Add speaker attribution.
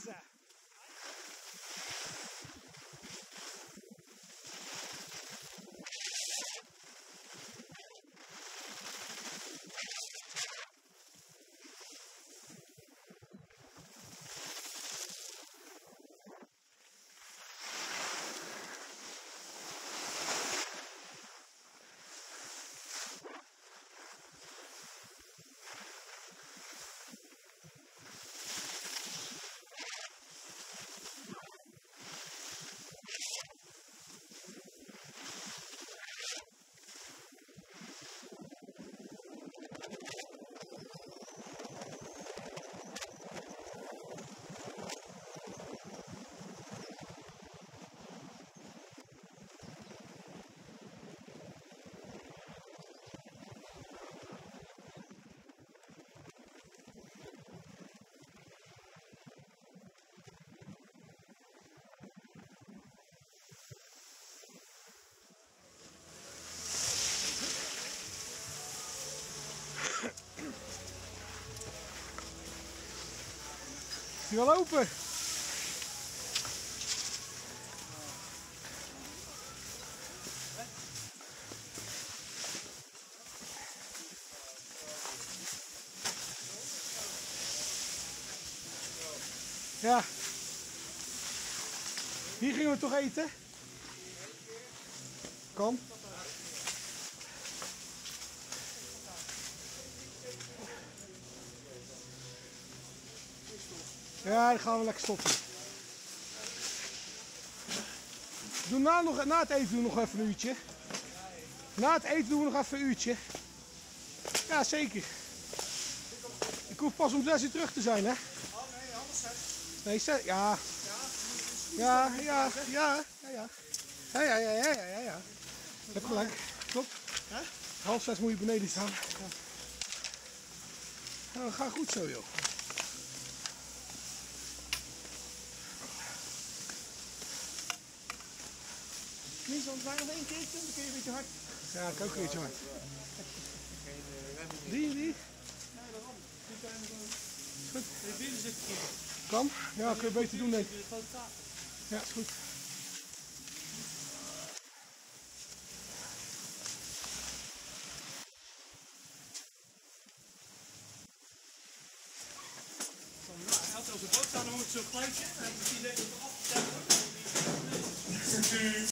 Speaker 1: Isa. Wel. Ja. Hier gingen we toch eten? Kom. Ja, dan gaan we lekker stoppen. Doe na, nog, na het eten doen nog even een uurtje. Na het eten doen we nog even een uurtje. Ja, zeker. Ik hoef pas om zes uur terug te zijn, hè? Nee, zes, ja. Ja, ja, ja, ja, ja. Ja, ja, ja, ja, ja, ja, ja. Je hebt gelijk. Klopt. Half zes moet je beneden staan. Ja. Nou, goed zo, joh.
Speaker 2: Niet zo'n nog één keertje, dan kun je een beetje hard.
Speaker 1: Ja, ik ook een beetje hard. Die, die.
Speaker 2: De binnen zit verkeerd.
Speaker 1: Kan? Ja, kun je beter doen, denk ik. Ja, is goed.
Speaker 2: Hij had op de boot staan, dan moet zo'n glijtje. En moet hij denken, af te